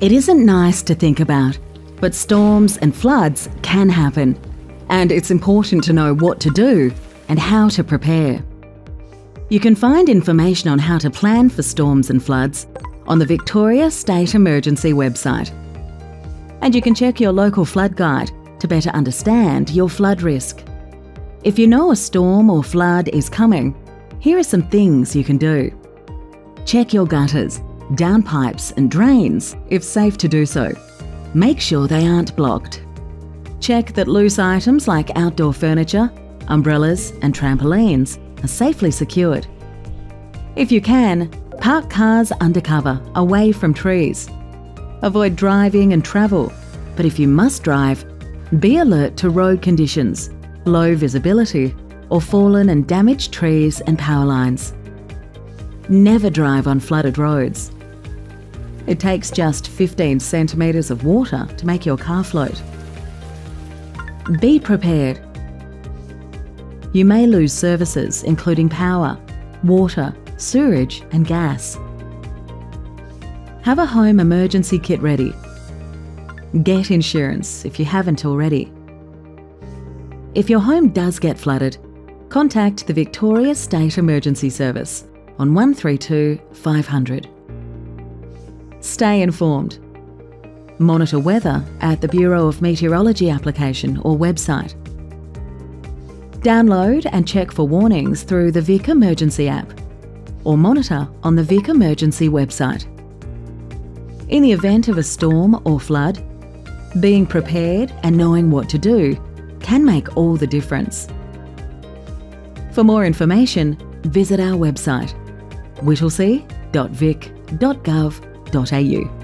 It isn't nice to think about, but storms and floods can happen, and it's important to know what to do and how to prepare. You can find information on how to plan for storms and floods on the Victoria State Emergency website. And you can check your local flood guide to better understand your flood risk. If you know a storm or flood is coming, here are some things you can do. Check your gutters, downpipes, and drains if safe to do so. Make sure they aren't blocked. Check that loose items like outdoor furniture, umbrellas, and trampolines are safely secured. If you can, park cars undercover, away from trees. Avoid driving and travel, but if you must drive, be alert to road conditions, low visibility, or fallen and damaged trees and power lines. Never drive on flooded roads. It takes just 15 centimetres of water to make your car float. Be prepared. You may lose services including power, water, sewerage, and gas. Have a home emergency kit ready. Get insurance if you haven't already. If your home does get flooded, contact the Victoria State Emergency Service on 132 500. Stay informed. Monitor weather at the Bureau of Meteorology application or website. Download and check for warnings through the Vic Emergency app or monitor on the Vic Emergency website. In the event of a storm or flood, being prepared and knowing what to do can make all the difference. For more information, visit our website whittlesea.vic.gov.au.